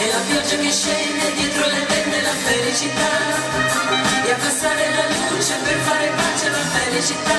e la pioggia che scende dietro le tende la felicità. E abbassare la luce per fare pace la felicità.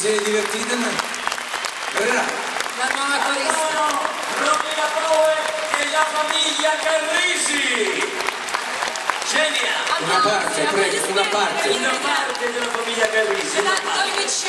siete divertiti? Verrà. La nuova corista. Romina Power e la famiglia Carrisi. Genia. Una parte, prego, una parte. Una parte della famiglia Carrisi.